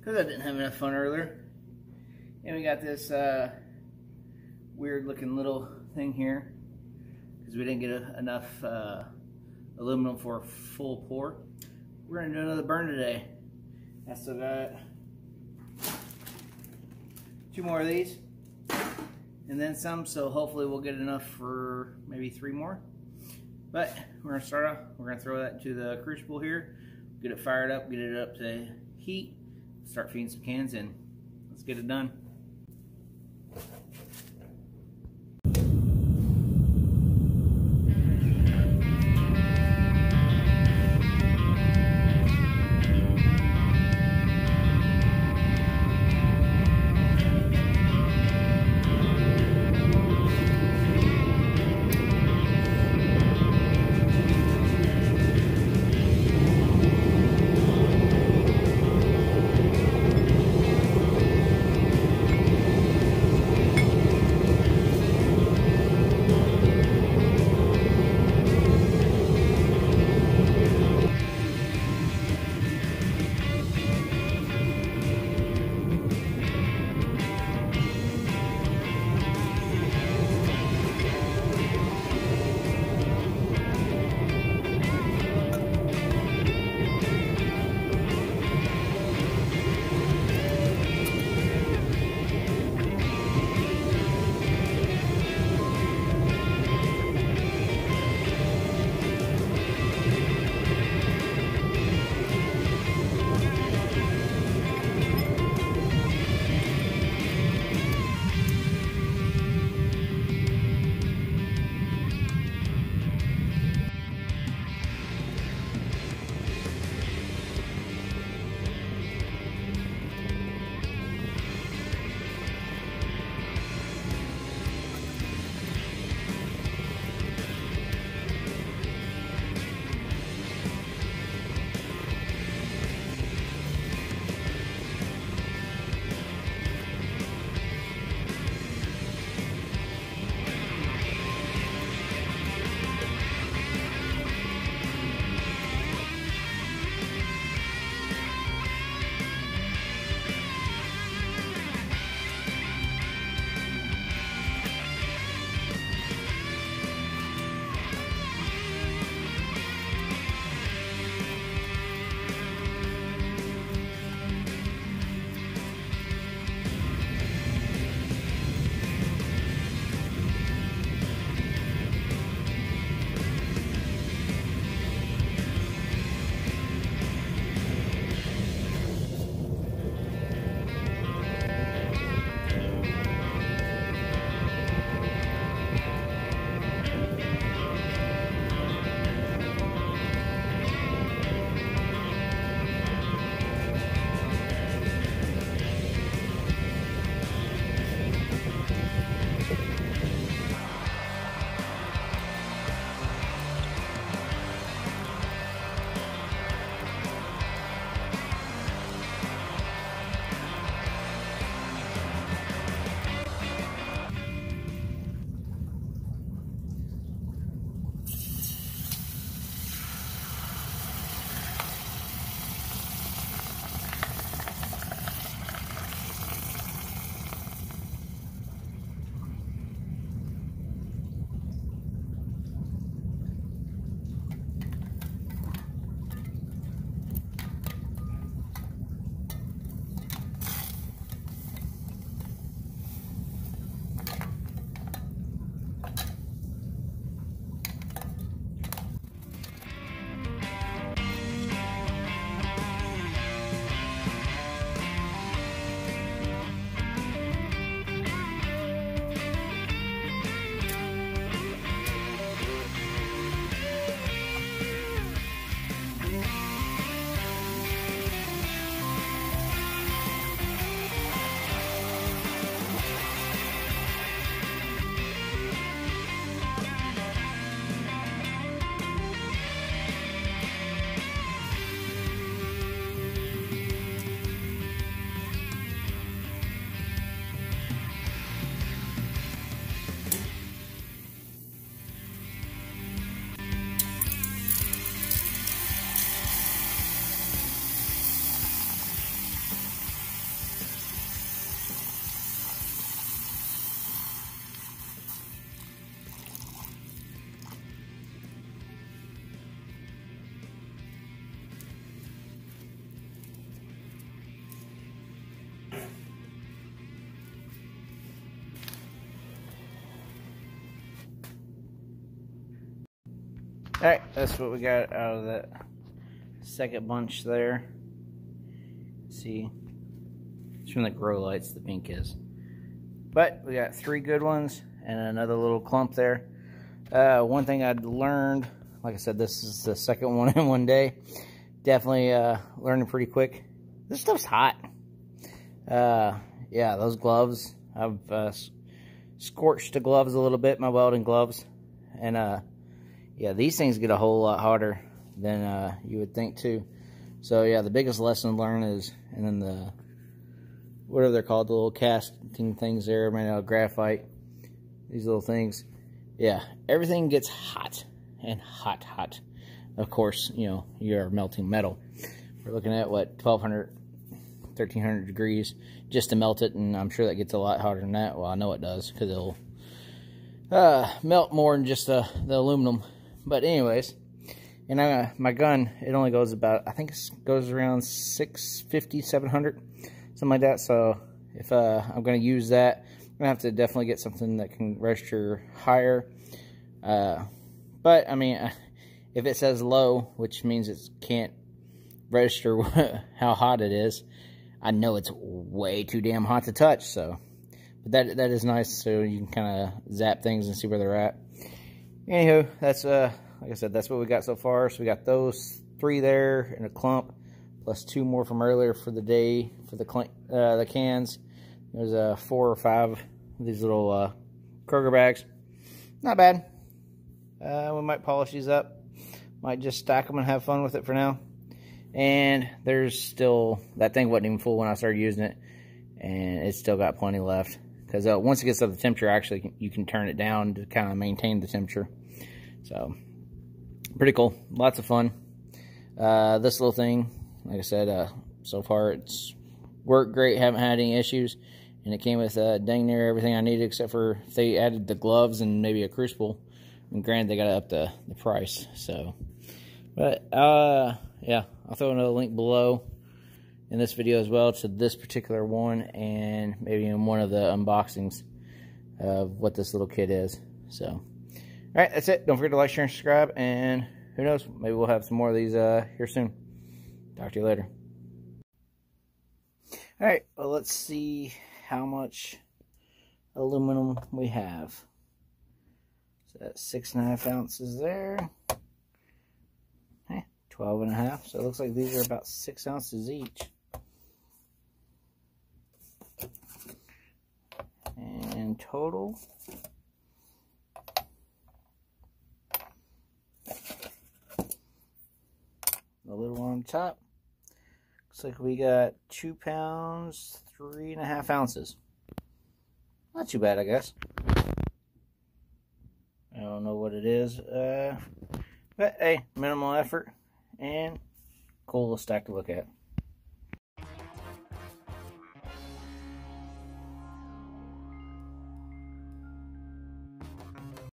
because I didn't have enough fun earlier. And we got this uh, weird looking little thing here because we didn't get a, enough uh, aluminum for a full pour. We're gonna do another burn today. I still got two more of these and then some so hopefully we'll get enough for maybe three more but we're gonna start off we're gonna throw that into the crucible here get it fired up get it up to heat start feeding some cans in. Let's get it done Alright, that's what we got out of that second bunch there. See, it's from the grow lights, the pink is. But we got three good ones and another little clump there. Uh, one thing I'd learned, like I said, this is the second one in one day. Definitely uh, learning pretty quick. This stuff's hot. Uh, yeah, those gloves. I've uh, scorched the gloves a little bit, my welding gloves. And uh, yeah, these things get a whole lot harder than uh, you would think too. So yeah, the biggest lesson learned is, and then the, whatever they're called, the little casting things there, made out of graphite. These little things. Yeah, everything gets hot and hot, hot. Of course, you know, you're melting metal. We're looking at, what, 1,200, 1,300 degrees just to melt it, and I'm sure that gets a lot hotter than that. Well, I know it does, because it'll uh, melt more than just the, the aluminum. But anyways, and I, my gun, it only goes about, I think it goes around 650, 700, something like that. So if uh, I'm going to use that, I'm going to have to definitely get something that can register higher. Uh, but, I mean, uh, if it says low, which means it can't register how hot it is, I know it's way too damn hot to touch, so. But that that is nice, so you can kind of zap things and see where they're at. Anywho, that's, uh, like I said, that's what we got so far. So we got those three there in a clump, plus two more from earlier for the day, for the uh, the cans. There's uh, four or five of these little uh, Kroger bags. Not bad. Uh, we might polish these up. Might just stack them and have fun with it for now. And there's still, that thing wasn't even full when I started using it. And it's still got plenty left. Because uh, once it gets up to the temperature, actually, you can turn it down to kind of maintain the temperature. So, pretty cool. Lots of fun. Uh, this little thing, like I said, uh, so far it's worked great. Haven't had any issues. And it came with uh, dang near everything I needed except for they added the gloves and maybe a crucible. And granted, they got to up the, the price. So, but, uh, yeah, I'll throw another link below in this video as well to this particular one and maybe in one of the unboxings of what this little kit is. So, all right, that's it. Don't forget to like, share, and subscribe. And who knows, maybe we'll have some more of these uh, here soon. Talk to you later. All right, well, let's see how much aluminum we have. So that's six and a half ounces there. 12 and a half. So it looks like these are about six ounces each. And total. A little top. Looks like we got two pounds, three and a half ounces. Not too bad, I guess. I don't know what it is. Uh, but hey, minimal effort and cool stack to look at.